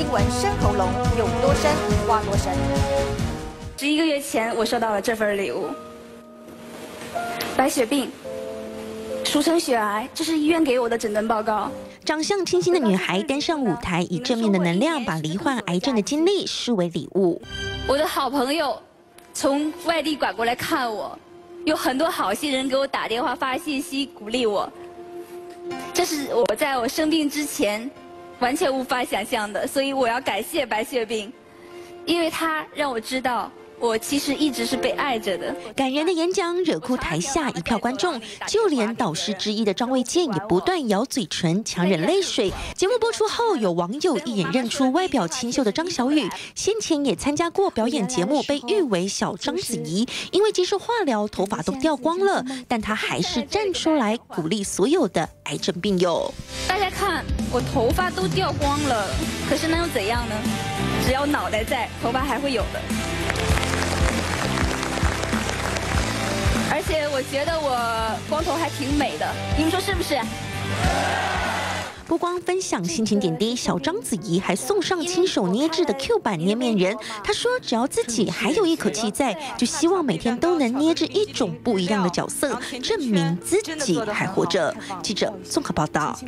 新闻深喉咙，有多深挖多深。十一个月前，我收到了这份礼物——白血病，俗称血癌，这是医院给我的诊断报告。长相清新的女孩登上舞台，以正面的能量把罹患癌症的经历视为礼物。我的好朋友从外地赶过来看我，有很多好心人给我打电话发信息鼓励我。这是我在我生病之前完全无法想象的，所以我要感谢白血病，因为它让我知道。我其实一直是被爱着的。感人的演讲惹哭台下一票观众，就连导师之一的张卫健也不断咬嘴唇，强忍泪水。节目播出后，有网友一眼认出外表清秀的张小雨，先前也参加过表演节目，被誉为小章子怡。因为接受化疗，头发都掉光了，但她还是站出来鼓励所有的癌症病友。大家看，我头发都掉光了，可是那又怎样呢？只要脑袋在，头发还会有的。我觉得我光头还挺美的，你们说是不是？不光分享心情点滴，小章子怡还送上亲手捏制的 Q 版捏面人。她说：“只要自己还有一口气在，就希望每天都能捏制一种不一样的角色，证明自己还活着。”记者综合报道。